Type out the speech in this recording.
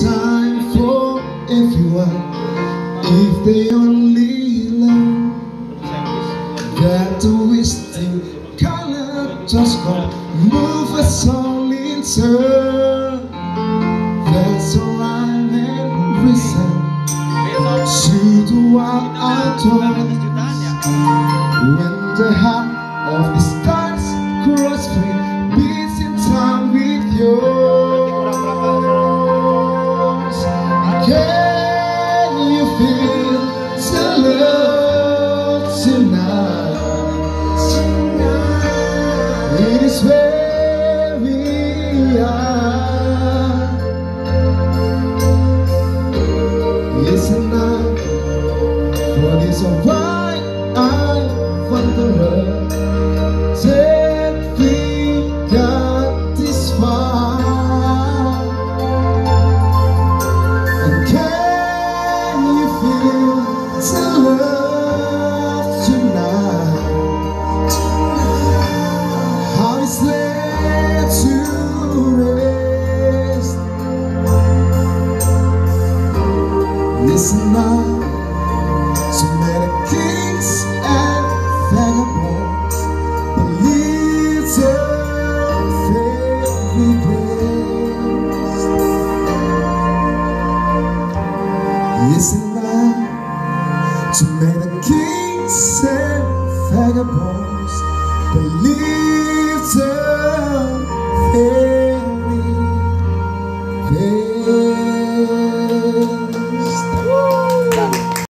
time for everyone. If they only learn that the wisdom color just gon' move us all in turn. That's why I'm reason to do what I do when the heart of the stars cross free Can you feel the love tonight? It is where Listen now to many kings and vagabonds believe their fairy kings and believe their